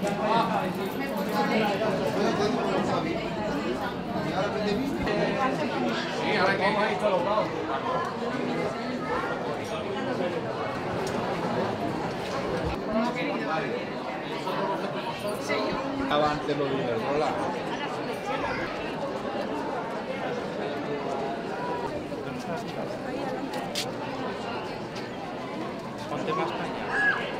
Sí, ahora que hay colocado. Estaba antes lo de rola. Ponte más para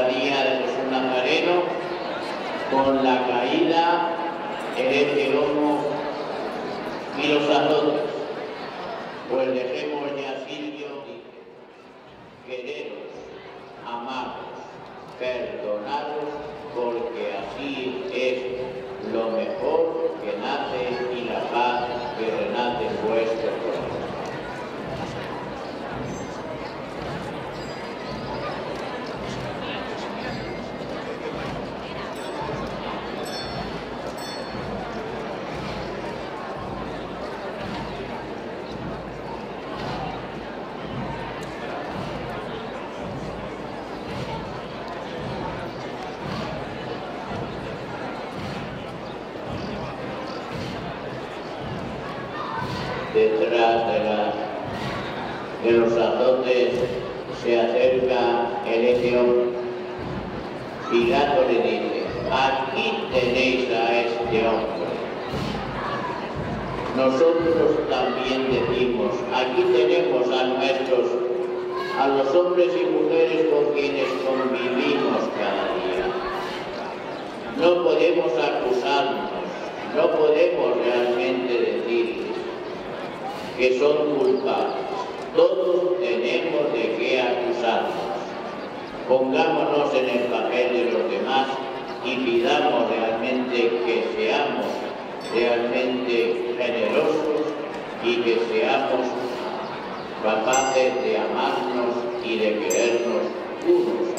cofradía de con la caída, el este lomo y los azotes. Pues dejemos ya Silvio, quereros, amados, perdonados, porque así es lo mejor que nace y la paz que renace en vuestro corazón. detrás de, la- de los azotes se acerca el legión. Pilato le dice, aquí tenéis a este hombre. Nosotros también decimos, aquí tenemos a nuestros, a los hombres y mujeres con quienes convivimos cada día. No podemos acusarnos, no podemos realmente decir que son culpables. Todos tenemos de qué acusarnos. Pongámonos en el papel de los demás y pidamos realmente que seamos realmente generosos y que seamos capaces de amarnos y de querernos unos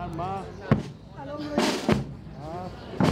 Venga, hay que bajar más. Más.